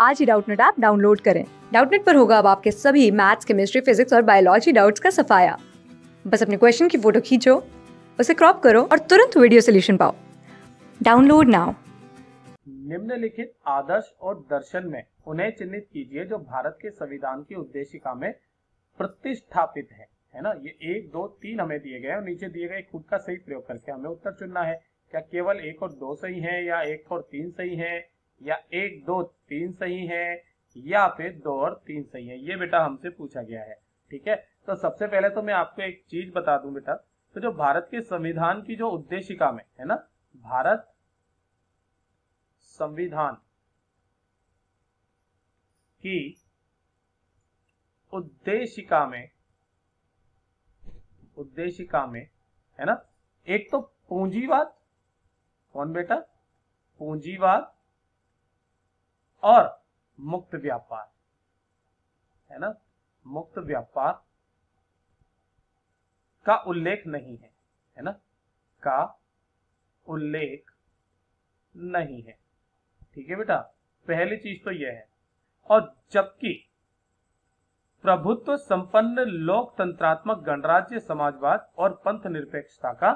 आज ही Doubtnut app download करें। डाउटनेट पर होगा अब आपके सभी मैथ्स, केमिस्ट्री, फिजिक्स और बायोलॉजी डाउट्स का सफाया। बस अपने क्वेश्चन की फ़ोटो खींचो, उसे क्रॉप करो और तुरंत वीडियो सोल्यूशन पाओ। Download now. निम्नलिखित आदर्श और दर्शन में उन्हें चिन्हित कीजिए जो भारत के संविधान की उद्देशिका में प्रतिष्ठापित है। है ना? ये एक, दो, तीन हमें दिए गए और नीचे दिए गए खुद का सही प्रयोग करके हमें उत्तर चुनना है। क्या केवल एक और दो सही है या एक और तीन सही है? या एक, दो, तीन सही है, या फिर दो और तीन सही है। ये बेटा हमसे पूछा गया है, ठीक है? तो सबसे पहले तो मैं आपको एक चीज़ बता दूँ बेटा तो जो भारत के संविधान की जो उद्देशिका में, है ना? भारत संविधान की उद्देशिका में उद्देशिका में, है ना? एक तो पूंजीवाद, कौन बेटा? पूंजीवाद और मुक्त व्यापार। है ना? मुक्त व्यापार का उल्लेख नहीं है है ना? का उल्लेख नहीं है। ठीक है बेटा? पहली चीज़ तो यह है। और जबकि प्रभुत्व संपन्न लोकतंत्रात्मक गणराज्य, समाजवाद और पंथ निरपेक्षता का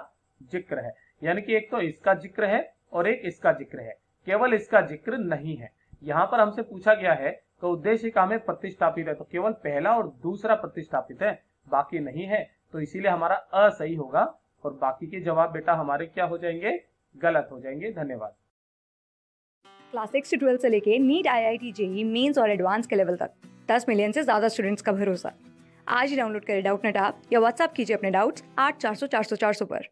ज़िक्र है। यानी कि एक तो इसका ज़िक्र है और एक इसका ज़िक्र है। केवल इसका ज़िक्र नहीं है। यहाँ पर हमसे पूछा गया है तो उद्देशिका में प्रतिष्ठापित है तो केवल पहला और दूसरा प्रतिष्ठापित है, बाकी नहीं है तो इसीलिए हमारा असही होगा, और बाकी के जवाब बेटा हमारे क्या हो जाएँगे? गलत हो जाएँगे, धन्यवाद। क्लास सिक्स से ट्वेल्थ से लेके NEET I I T JEE mains और एडवांस के लेवल तक। दस मिलियन से ज़्यादा स्टूडेंट्स का भरोसा। आज ही डाउनलोड करें डाउट नेट आप या व्हाट्सअप कीजिए अपने डाउट्स आठ चार सौ चार सौ चार सौ पर।